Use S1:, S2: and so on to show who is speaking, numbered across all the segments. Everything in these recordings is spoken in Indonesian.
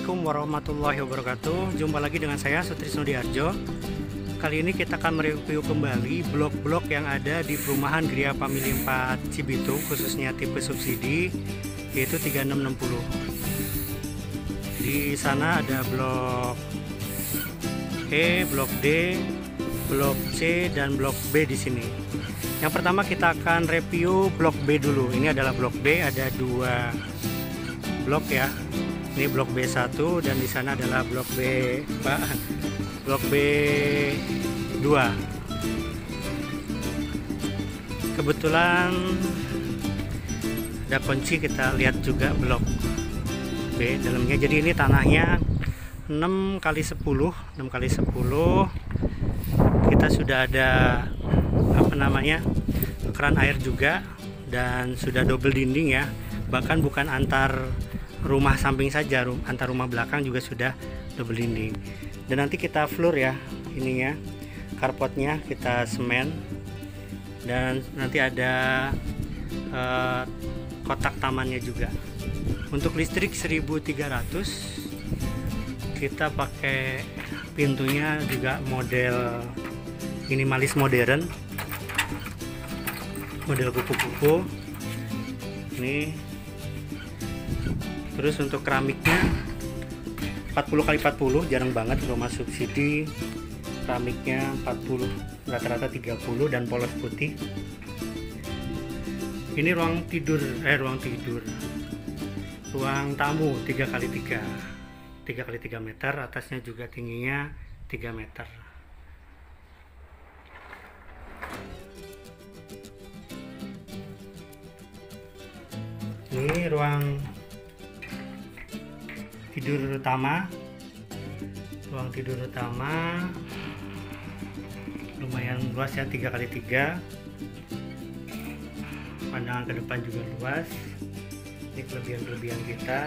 S1: Assalamualaikum warahmatullahi wabarakatuh. Jumpa lagi dengan saya Sutrisno Diarjo Kali ini kita akan mereview kembali blok-blok yang ada di perumahan Gria Family 4 Cibitung Khususnya tipe subsidi yaitu 3660 Di sana ada blok E, blok D, blok C, dan blok B di sini. Yang pertama kita akan review blok B dulu. Ini adalah blok B ada dua blok ya ini blok B1 dan di sana adalah blok B Pak. Blok B2 kebetulan ada kunci kita lihat juga blok B dalamnya. Jadi ini tanahnya 6 kali 10 6 kali 10 kita sudah ada apa namanya keran air juga dan sudah double dinding ya. Bahkan bukan antar rumah samping saja antar rumah belakang juga sudah double dinding. Dan nanti kita floor ya ininya carpotnya kita semen. Dan nanti ada uh, kotak tamannya juga. Untuk listrik 1300 kita pakai pintunya juga model minimalis modern. Model kupu-kupu. Ini terus untuk keramiknya 40 kali 40 jarang banget kalau masuk subsidi. Keramiknya 40 rata-rata 30 dan polos putih. Ini ruang tidur eh ruang tidur. Ruang tamu 3 kali 3 3 kali 3 meter atasnya juga tingginya 3 meter. Ini ruang tidur utama. Ruang tidur utama. Lumayan luas ya 3 kali 3 pandangan ke depan juga luas. Ini kelebihan-kelebihan kita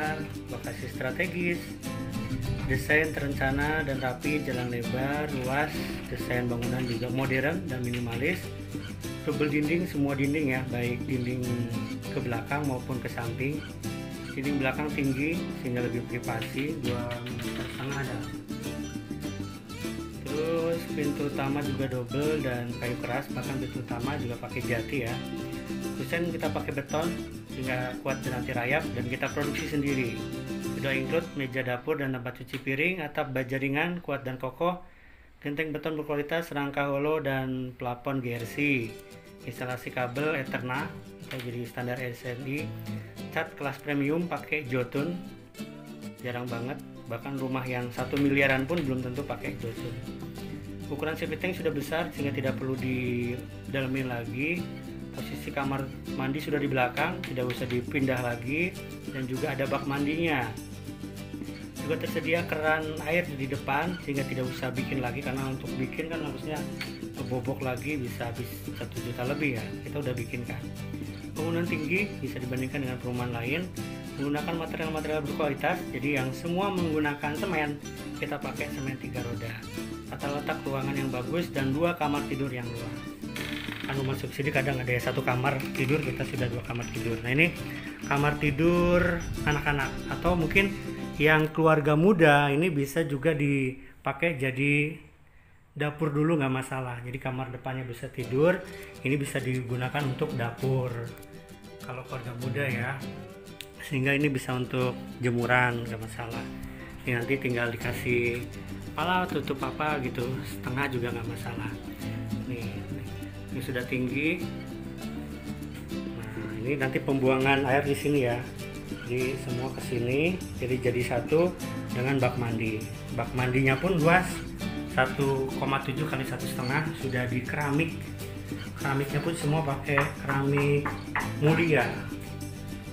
S1: lokasi strategis. Desain terencana dan rapi jalan lebar luas. Desain bangunan juga modern dan minimalis. Double dinding semua dinding ya baik dinding ke belakang maupun ke samping dinding belakang tinggi sehingga lebih privasi dua meter setengah ada. Terus pintu utama juga double dan kayu keras bahkan pintu utama juga pakai jati ya. Kusen kita pakai beton sehingga kuat dan anti rayap dan kita produksi sendiri. Sudah include meja dapur dan tempat cuci piring atap baja ringan kuat dan kokoh genteng beton berkualitas rangka holo dan plafon GRC instalasi kabel Etherna kita jadi standar SNI cat kelas premium pakai Jotun. Jarang banget bahkan rumah yang satu miliaran pun belum tentu pakai Jotun. Ukuran septic tank sudah besar sehingga tidak perlu didalemin lagi. Posisi kamar mandi sudah di belakang tidak usah dipindah lagi dan juga ada bak mandinya. Juga tersedia keran air di depan sehingga tidak usah bikin lagi karena untuk bikin kan harusnya bobok lagi bisa habis satu juta lebih ya. Kita udah bikin kan bangunan tinggi bisa dibandingkan dengan perumahan lain menggunakan material-material berkualitas. Jadi yang semua menggunakan semen kita pakai semen tiga roda. Tata letak ruangan yang bagus dan dua kamar tidur yang luas. Kan rumah subsidi kadang ada satu kamar tidur kita sudah dua kamar tidur. Nah ini kamar tidur anak-anak atau mungkin yang keluarga muda ini bisa juga dipakai jadi dapur dulu nggak masalah. Jadi kamar depannya bisa tidur ini bisa digunakan untuk dapur. Kalau keluarga muda ya sehingga ini bisa untuk jemuran nggak masalah. Ini nanti tinggal dikasih pala tutup apa gitu setengah juga nggak masalah. Nih ini sudah tinggi. Nah ini nanti pembuangan air di sini ya. Jadi semua ke sini jadi jadi satu dengan bak mandi. Bak mandinya pun luas 1,7 kali satu setengah sudah di keramik keramiknya pun semua pakai keramik mulia.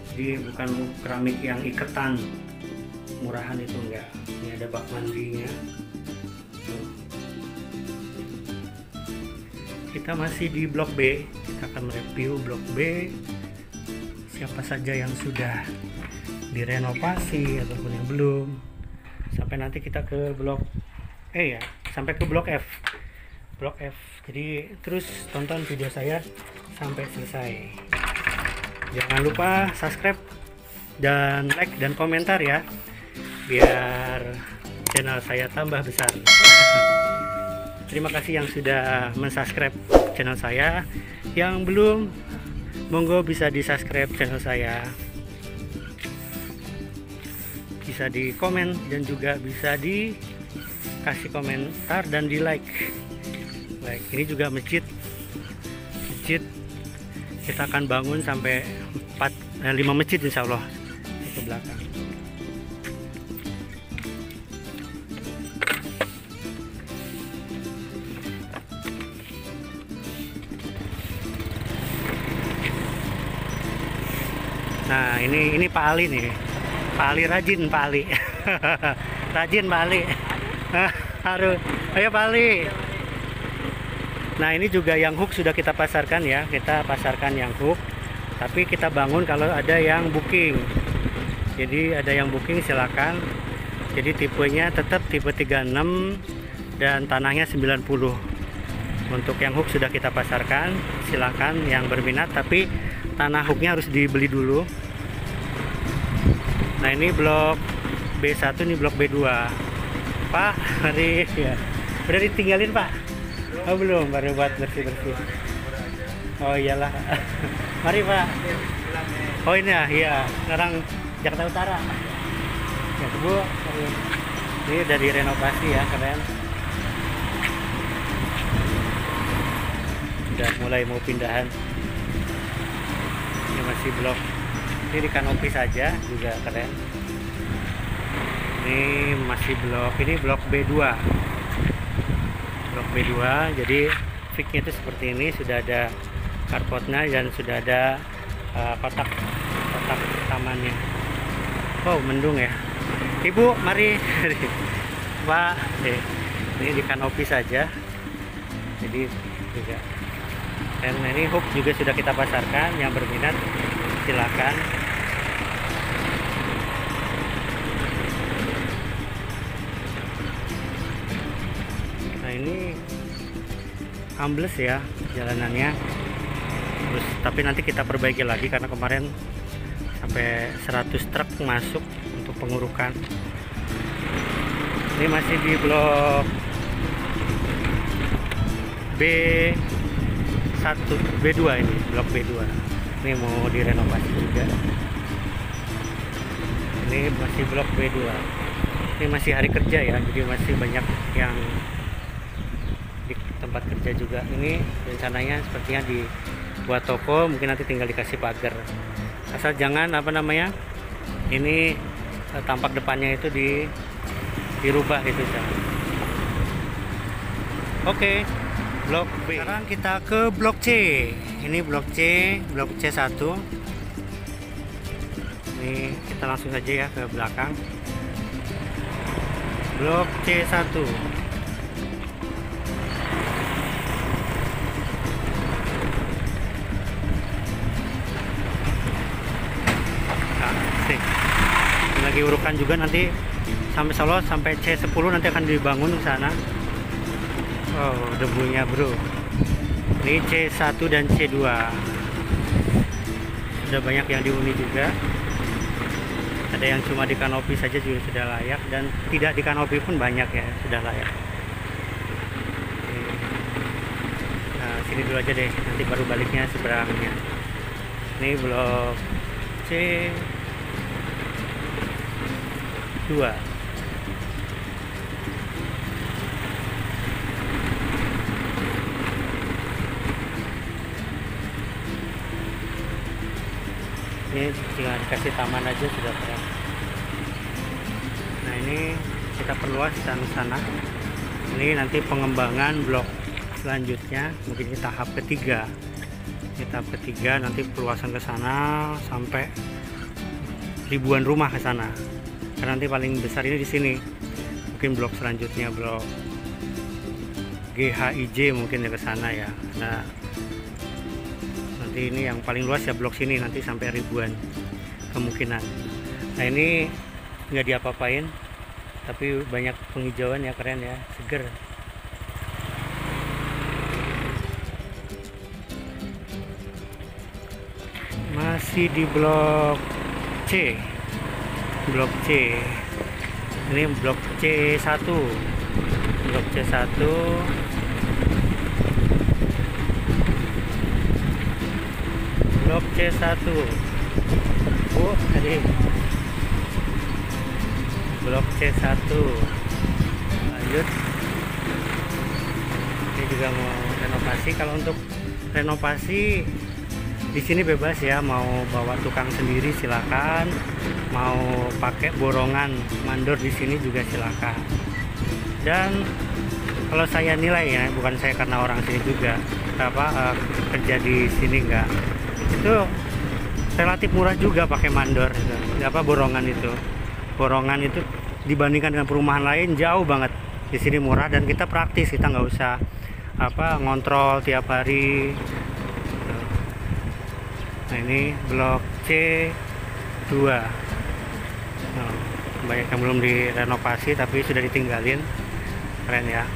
S1: Jadi bukan keramik yang iketan. Murahan itu enggak. Ini ada bak mandinya. Kita masih di blok B. Kita akan mereview blok B. Siapa saja yang sudah direnovasi ataupun yang belum. Sampai nanti kita ke blok E ya sampai ke blok F. Blok F. Jadi terus tonton video saya sampai selesai. Jangan lupa subscribe dan like dan komentar ya biar channel saya tambah besar. Terima kasih yang sudah mensubscribe channel saya. Yang belum monggo bisa di subscribe channel saya. Bisa di komen dan juga bisa dikasih komentar dan di like like ini juga masjid. Masjid kita akan bangun sampai 4 eh, 5 masjid insya Allah. Ke belakang. Nah ini ini Pak Ali nih. Pak Ali rajin Pak Ali. Rajin Pak Ali harus ayo Pak Ali Nah ini juga yang hook sudah kita pasarkan ya. Kita pasarkan yang hook tapi kita bangun kalau ada yang booking. Jadi ada yang booking silakan. Jadi tipenya tetap tipe 36 dan tanahnya 90 untuk yang hook sudah kita pasarkan silakan yang berminat tapi tanah hooknya harus dibeli dulu. Nah ini blok B1 ini blok B2 Pak mari. Ya. Udah ditinggalin Pak? Oh belum baru buat bersih-bersih. Oh iyalah. Mari Pak. Oh ini ya iya. Sekarang Jakarta Utara. Ya Bu. Ini dari renovasi ya keren. Udah mulai mau pindahan. Ini masih blok ini di kanopi saja juga keren ini masih blok ini blok B2 blok B2 jadi fixnya itu seperti ini sudah ada carportnya dan sudah ada uh, kotak kotak tamannya. Oh mendung ya. Ibu mari. Pak eh, ini di kanopi saja. Jadi juga. Dan ini hook juga sudah kita pasarkan yang berminat silakan ini ambles ya jalanannya. Terus tapi nanti kita perbaiki lagi karena kemarin sampai 100 truk masuk untuk pengurukan. Ini masih di blok B 1 B2 ini blok B2 ini mau direnovasi juga. Ini masih blok B2 ini masih hari kerja ya jadi masih banyak yang kerja juga ini rencananya sepertinya dibuat toko mungkin nanti tinggal dikasih pagar. Asal jangan apa namanya ini eh, tampak depannya itu di dirubah itu jangan oke blok B. Sekarang kita ke blok C. Ini blok C blok C1 ini kita langsung saja ya ke belakang. Blok C1 lagi urukan juga nanti sampai Solo sampai C10 nanti akan dibangun ke sana. Oh debunya bro. Ini C1 dan C2 sudah banyak yang dihuni juga. Ada yang cuma di kanopi saja juga sudah layak dan tidak di kanopi pun banyak ya sudah layak. Nah sini dulu aja deh nanti baru baliknya seberangnya. Ini blok C 2 ini tinggal dikasih taman aja sudah keren nah ini kita perluas sana sana. Ini nanti pengembangan blok selanjutnya mungkin di tahap ketiga. Di tahap ketiga nanti perluasan ke sana sampai ribuan rumah ke sana karena nanti paling besar ini di sini. Mungkin blok selanjutnya blok GHIJ mungkin ya ke sana ya. Nah nanti ini yang paling luas ya blok sini nanti sampai ribuan kemungkinan. Nah ini nggak diapa-apain tapi banyak penghijauan ya keren ya seger. Masih di blok C blok C. Ini blok C1 blok C1 blok C1 oh tadi blok C1 lanjut. Ini juga mau renovasi. Kalau untuk renovasi di sini bebas ya. Mau bawa tukang sendiri silakan mau pakai borongan mandor di sini juga silakan dan kalau saya nilai ya bukan saya karena orang sini juga apa uh, kerja di sini enggak. Itu relatif murah juga pakai mandor itu apa borongan itu. Borongan itu dibandingkan dengan perumahan lain jauh banget. Di sini murah dan kita praktis kita nggak usah apa ngontrol tiap hari. Nah ini blok C 2 nah, banyak yang belum direnovasi tapi sudah ditinggalin. Keren ya.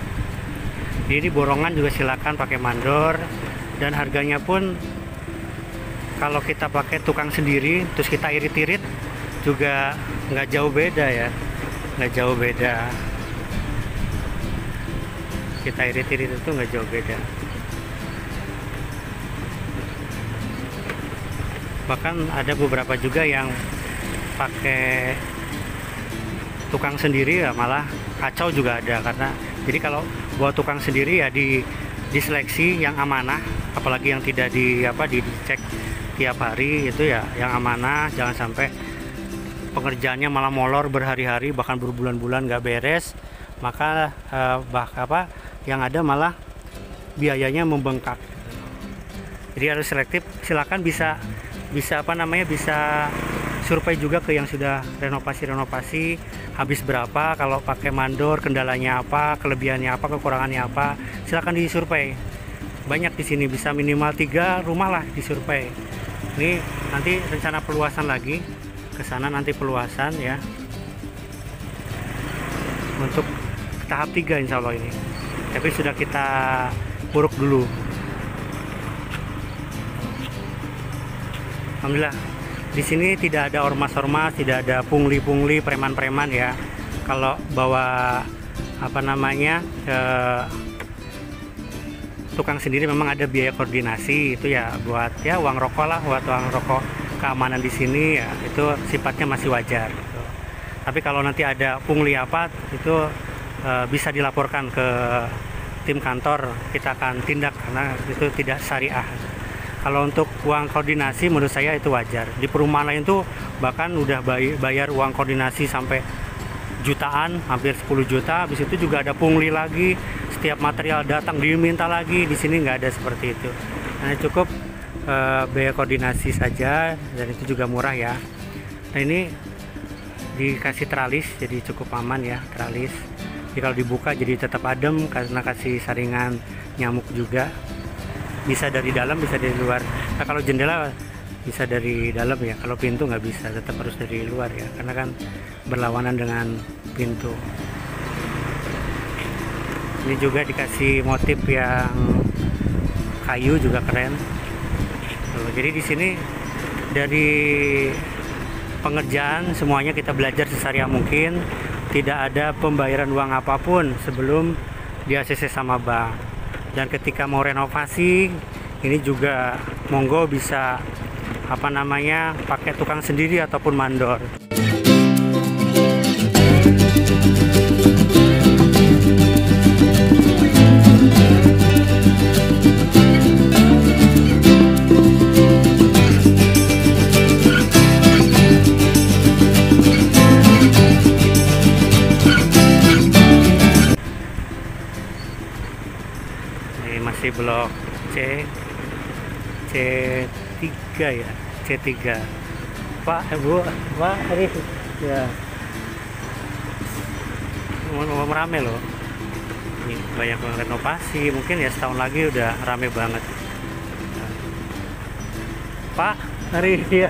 S1: Jadi borongan juga silakan pakai mandor. Dan harganya pun kalau kita pakai tukang sendiri terus kita irit-irit juga nggak jauh beda ya. Nggak jauh beda. Kita irit-irit itu nggak jauh beda. Bahkan ada beberapa juga yang pakai tukang sendiri ya malah kacau juga ada. Karena jadi kalau buat tukang sendiri ya di diseleksi yang amanah apalagi yang tidak di apa di dicek tiap hari itu ya yang amanah. Jangan sampai pengerjaannya malah molor berhari-hari bahkan berbulan-bulan nggak beres. Maka eh, bah apa yang ada malah biayanya membengkak. Jadi harus selektif. Silakan bisa bisa apa namanya bisa survei juga ke yang sudah renovasi-renovasi habis berapa kalau pakai mandor kendalanya apa kelebihannya apa kekurangannya apa silahkan disurvei. Banyak di sini bisa minimal tiga rumah lah disurvei. Ini nanti rencana peluasan lagi ke sana nanti peluasan ya. Untuk tahap 3 insya Allah ini. Tapi sudah kita buruk dulu. Alhamdulillah di sini tidak ada ormas-ormas tidak ada pungli-pungli preman-preman ya kalau bawa apa namanya eh, tukang sendiri memang ada biaya koordinasi itu ya buat ya uang rokok lah buat uang rokok keamanan di sini ya itu sifatnya masih wajar gitu. tapi kalau nanti ada pungli apa itu eh, bisa dilaporkan ke tim kantor kita akan tindak karena itu tidak syariah kalau untuk uang koordinasi menurut saya itu wajar. Di perumahan lain tuh bahkan udah bayar uang koordinasi sampai jutaan hampir 10 juta. Habis itu juga ada pungli lagi. Setiap material datang diminta lagi. Di sini nggak ada seperti itu. Hanya cukup uh, biaya koordinasi saja dan itu juga murah ya. Nah ini dikasih teralis jadi cukup aman ya teralis jadi kalau dibuka jadi tetap adem karena kasih saringan nyamuk juga bisa dari dalam bisa dari luar. Nah kalau jendela bisa dari dalam ya kalau pintu nggak bisa tetap harus dari luar ya karena kan berlawanan dengan pintu. Ini juga dikasih motif yang kayu juga keren. Tuh, jadi di sini dari pengerjaan semuanya kita belajar sesariah mungkin. Tidak ada pembayaran uang apa pun sebelum di ACC sama bank dan ketika mau renovasi ini juga monggo bisa apa namanya pakai tukang sendiri ataupun mandor masih blok C C3 ya C3 Pak Bu Pak ini ya. Mau rame loh. Ini banyak yang renovasi mungkin ya setahun lagi udah rame banget. Pak hari ya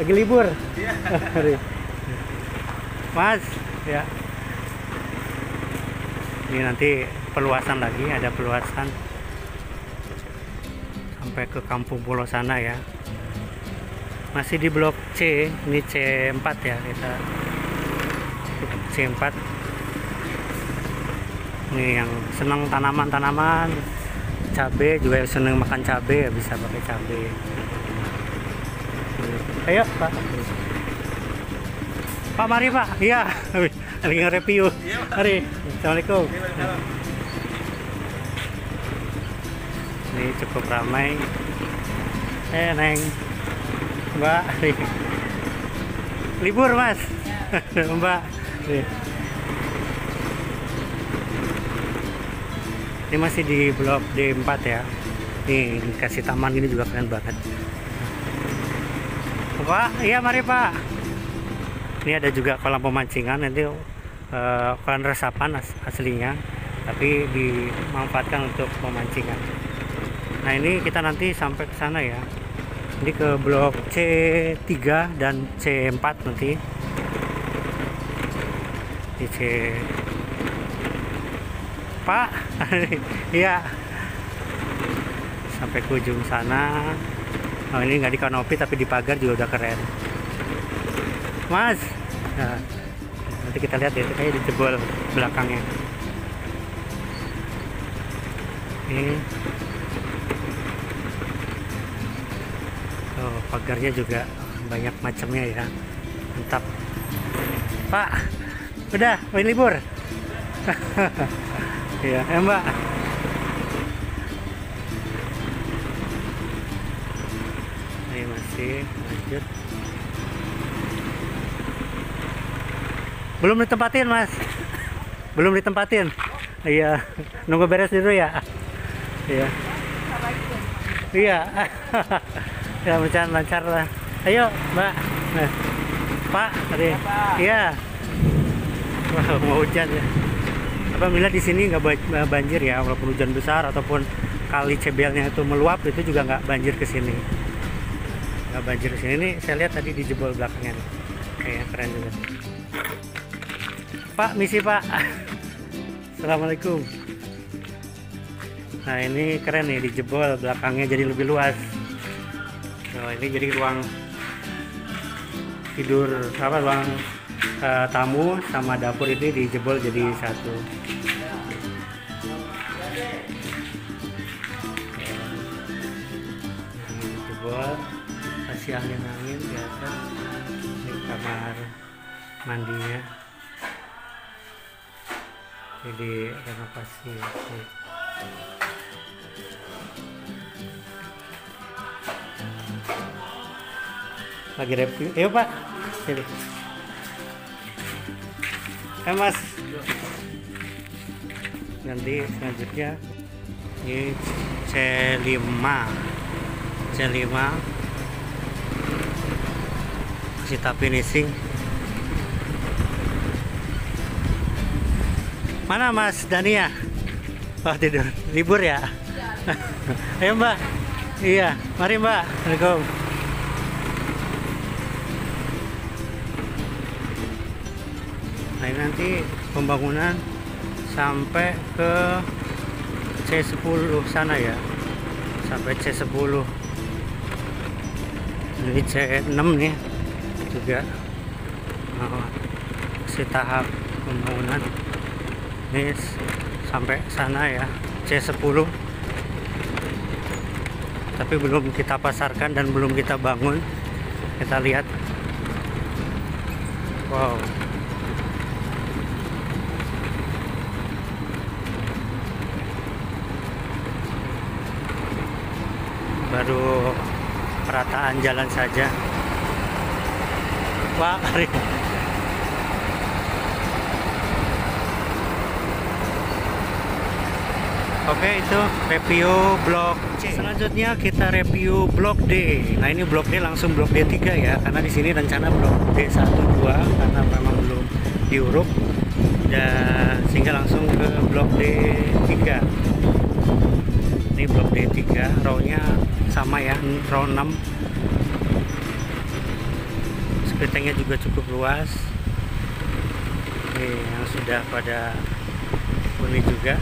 S1: lagi libur. Iya. hari. Mas ya. Ini nanti perluasan lagi ada perluasan sampai ke kampung pulau sana ya. Masih di blok C ini C4 ya kita C4 ini yang senang tanaman-tanaman cabe juga yang senang makan cabe ya bisa pakai cabe. Ayo pak. Pak mari pak. Iya. Lagi nge-review. Mari. Assalamualaikum ini cukup ramai. Eh neng. Mbak. Libur mas. Mbak. Nih. ini masih di blok D4 ya. Nih kasih taman ini juga keren banget. Pak iya mari Pak. Ini ada juga kolam pemancingan. Nanti uh, kolam resapan as aslinya. Tapi dimanfaatkan untuk pemancingan nah ini kita nanti sampai ke sana ya. Ini ke blok C3 dan C4 nanti. Di C. Pak iya. Sampai ke ujung sana. Oh ini nggak di kanopi tapi di pagar juga udah keren. Mas! Nah, nanti kita lihat ya kayak dijebol belakangnya. Ini oh, pagarnya juga banyak macamnya ya mantap Pak udah main libur Iya, eh mbak. Ini masih lanjut. Belum ditempatin mas. Belum ditempatin. Iya, nunggu beres dulu ya. Iya. Iya. ya mudah lancar lah. Ayo mbak. Nah. Pak, tadi. Iya. Wah, mau hujan ya. Apabila di sini nggak banjir ya, walaupun hujan besar ataupun kali cebelnya itu meluap itu juga nggak banjir ke sini. Nggak banjir ke sini. Ini saya lihat tadi di jebol belakangnya nih. Kayak keren juga. Pak, misi Pak. Assalamualaikum. Nah ini keren nih dijebol belakangnya jadi lebih luas. Nah ini jadi ruang tidur apa ruang uh, tamu sama dapur ini dijebol jadi satu. Dijebol, kasih angin-angin biasa. Ini kamar mandinya. Jadi renovasi. Lagi review. Ayo Pak. Sini. Eh mas. Nanti selanjutnya. Ini C5 C5 Kita finishing. Mana mas Dania? Oh tidur. Libur ya? Ayo mbak. Iya. Mari mbak. Assalamualaikum ini nanti pembangunan sampai ke C10 sana ya. Sampai C10 ini C6 nih juga. Oh, si tahap pembangunan. Ini sampai sana ya C10 tapi belum kita pasarkan dan belum kita bangun. Kita lihat. Wow baru perataan jalan saja Wah, hari Oke itu review blok C. Selanjutnya kita review blok D. Nah ini blok D langsung blok D3 ya, karena di sini rencana blok D1 2 karena memang belum diuruk dan sehingga langsung ke blok D3. Blok D3, row-nya sama ya, row 6. Sepetengnya juga cukup luas. Ini yang sudah pada huni juga.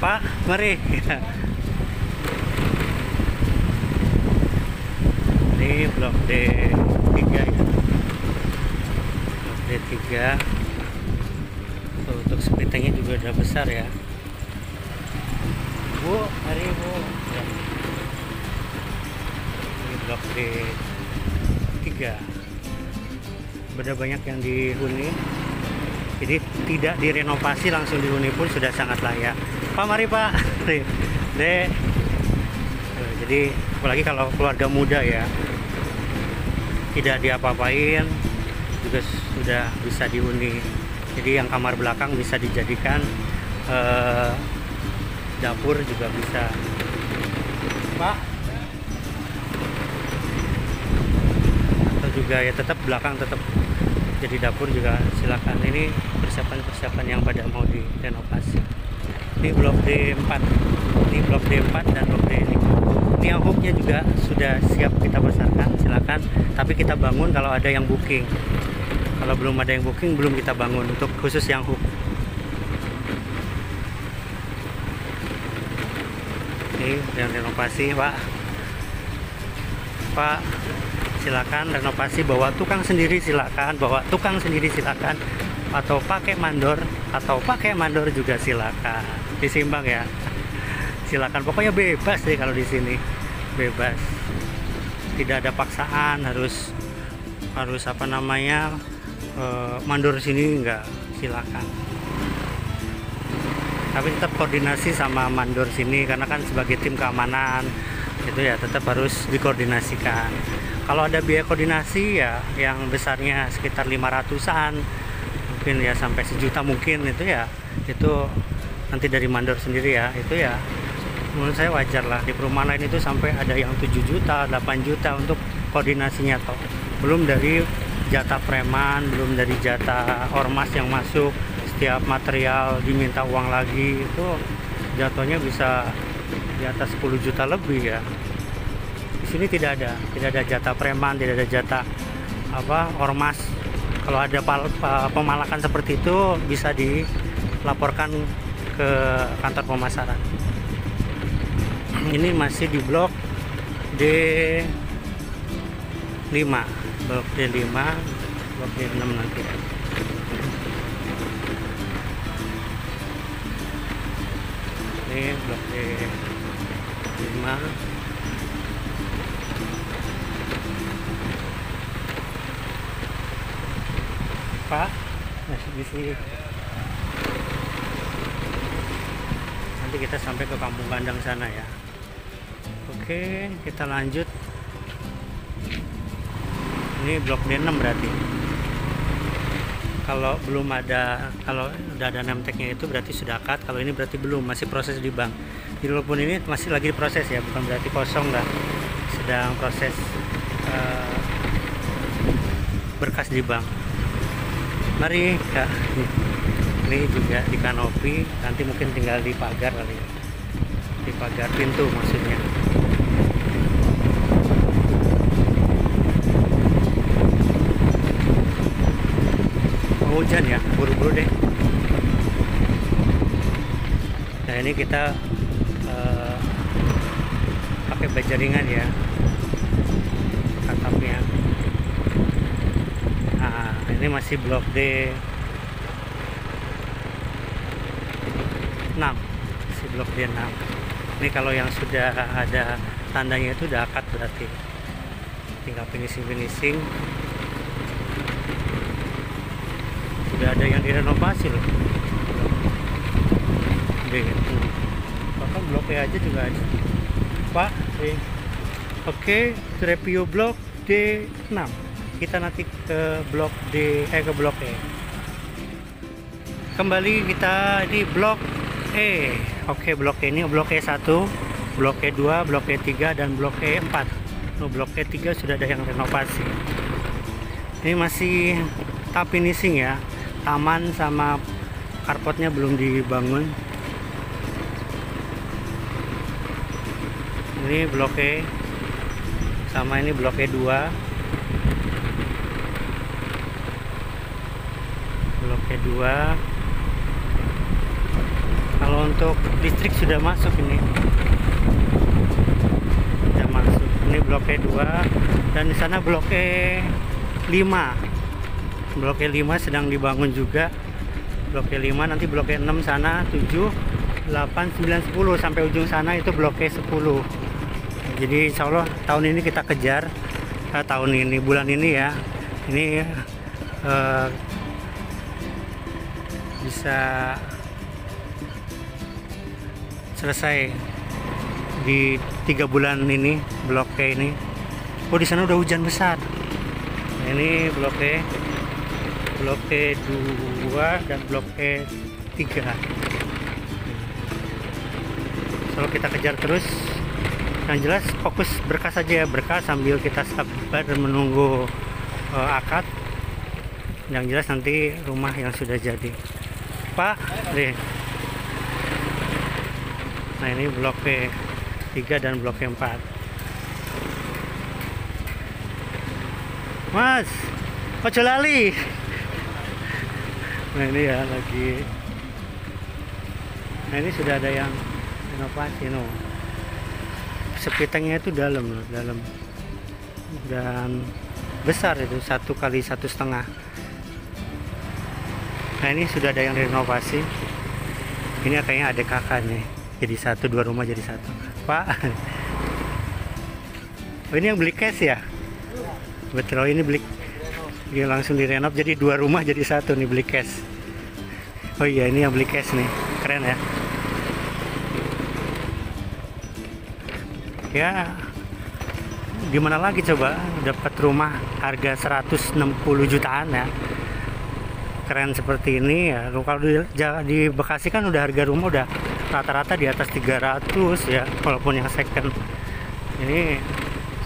S1: Pak, mari. Ini blok D3 ya. Blok D3. tiga Tuh, untuk sepitengnya juga udah besar ya mari bu ya. ini blok D tiga. Beda banyak yang dihuni. Jadi tidak direnovasi langsung dihuni pun sudah sangat layak. Pak mari pak. Dek. Tuh, jadi apalagi kalau keluarga muda ya. Tidak diapa-apain juga sudah bisa dihuni. Jadi yang kamar belakang bisa dijadikan eh, dapur juga bisa. Pak. Atau juga ya tetap belakang tetap jadi dapur juga silakan. Ini persiapan-persiapan yang pada mau direnovasi. Ini blok D4 ini blok D4 dan blok D5 ini hooknya juga sudah siap kita besarkan silakan. Tapi kita bangun kalau ada yang booking. Kalau belum ada yang booking belum kita bangun. Untuk khusus yang hook ini yang renovasi pak. Pak silakan renovasi bawa tukang sendiri silakan. Bawa tukang sendiri silakan. Atau pakai mandor atau pakai mandor juga silakan. Disimbang ya. Silakan. Pokoknya bebas deh kalau di sini. Bebas. Tidak ada paksaan harus harus apa namanya eh, mandor sini enggak. Silakan tapi tetap koordinasi sama mandor sini karena kan sebagai tim keamanan itu ya tetap harus dikoordinasikan. Kalau ada biaya koordinasi ya yang besarnya sekitar 500an mungkin ya sampai sejuta mungkin itu ya itu nanti dari mandor sendiri ya itu ya menurut saya wajar lah. Di perumahan lain itu sampai ada yang 7 juta 8 juta untuk koordinasinya toh. Belum dari jatah preman belum dari jatah ormas yang masuk setiap material diminta uang lagi itu jatuhnya bisa di atas 10 juta lebih ya. Di sini tidak ada tidak ada jatah preman tidak ada jatah apa ormas. Kalau ada pemalakan seperti itu bisa dilaporkan ke kantor pemasaran. Ini masih di blok D5 blok D5 blok D6 nanti ini blok D5 Pak masih di sini. Nanti kita sampai ke kampung kandang sana ya. Oke kita lanjut. Ini blok D6 berarti kalau belum ada kalau udah ada nemteknya itu berarti sudah akad kalau ini berarti belum masih proses di bank. Jadi walaupun ini masih lagi proses ya bukan berarti kosong lah. Sedang proses eh, berkas di bank. Mari kak. Ini juga di kanopi nanti mungkin tinggal di pagar kali ya. Di pagar pintu maksudnya mau hujan ya buru-buru deh. Nah ini kita eh, pakai bajaringan ya. Atapnya. Nah ini masih blok D. 6 masih blok D 6 ini kalau yang sudah ada tandanya itu udah akad berarti. Tinggal finishing-finishing sudah ada yang direnovasi loh. D bahkan blok E aja juga ada. Pak eh. oke review blok D6 kita nanti ke blok D eh ke blok E. Kembali kita di blok E. Oke blok E ini blok E1 blok E2 blok E3 dan blok E4 oh, blok E3 sudah ada yang renovasi. Ini masih tahap finishing ya taman sama karpotnya belum dibangun. Ini blok E sama ini blok E2 blok E2 kalau untuk listrik sudah masuk ini. Sudah masuk. Ini blok E2 dan di sana blok E5 blok E5 sedang dibangun juga. Blok E5 nanti blok E6 sana 7 8 9 10 sampai ujung sana itu blok E10 jadi insya Allah tahun ini kita kejar eh, tahun ini bulan ini ya. Ini eh, bisa selesai di tiga bulan ini blok E ini. Oh di sana udah hujan besar. Nah, ini blok E blok E2 dan blok E3 kalau kita kejar terus yang jelas fokus berkas saja ya berkas sambil kita sabar dan menunggu uh, akad. Yang jelas nanti rumah yang sudah jadi. Pak nih. Nah ini blok E3 dan blok E4 Mas lali nah ini ya lagi. Nah ini sudah ada yang inovasi no. Sepitengnya itu dalam loh dalam. Dan besar itu satu kali satu setengah. Nah ini sudah ada yang renovasi. Ini kayaknya ada kakak nih jadi satu dua rumah jadi satu. Pak. Oh, ini yang beli cash ya? Betul oh, ini beli dia langsung direnov jadi dua rumah jadi satu nih beli cash. Oh iya ini yang beli cash nih. Keren ya. Ya gimana lagi coba? Dapat rumah harga 160 jutaan ya. Keren seperti ini ya. Kalau di, di Bekasi kan udah harga rumah udah rata-rata di atas 300 ya walaupun yang second. Ini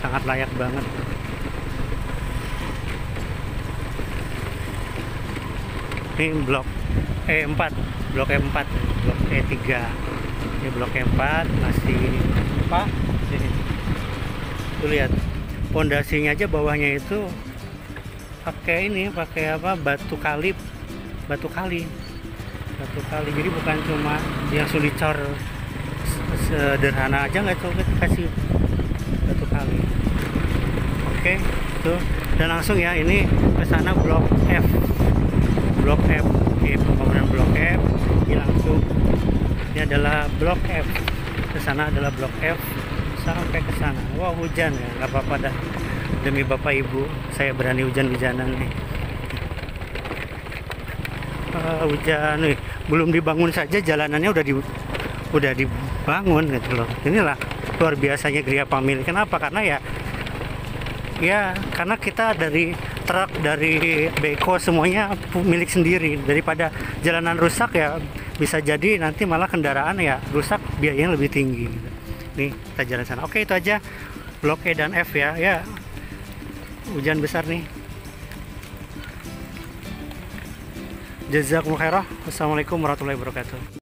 S1: sangat layak banget ini blok E4 blok E4 blok E3 ini blok E4 masih apa? Tuh lihat pondasinya aja bawahnya itu pakai ini pakai apa? Batu kali batu kali. Batu kali. Jadi bukan cuma yang sulit cor sederhana aja nggak coba kasih batu kali. Oke tuh dan langsung ya ini ke sana blok F blok F. Oke pembangunan blok F. Ini langsung. Ini adalah blok F. Ke sana adalah blok F. Sampai ke sana. Wah hujan ya. Nggak apa-apa dah. Demi bapak ibu saya berani hujan-hujanan nih. Uh, hujan nih. Belum dibangun saja jalanannya udah di udah dibangun gitu loh. Inilah luar biasanya Gria Pamil. Kenapa? Karena ya ya karena kita dari truk dari beko semuanya milik sendiri. Daripada jalanan rusak ya bisa jadi nanti malah kendaraan ya rusak biayanya lebih tinggi. Nih kita jalan sana. Oke itu aja blok E dan F ya. Ya hujan besar nih. Jazakumullah khairah. Wassalamualaikum warahmatullahi wabarakatuh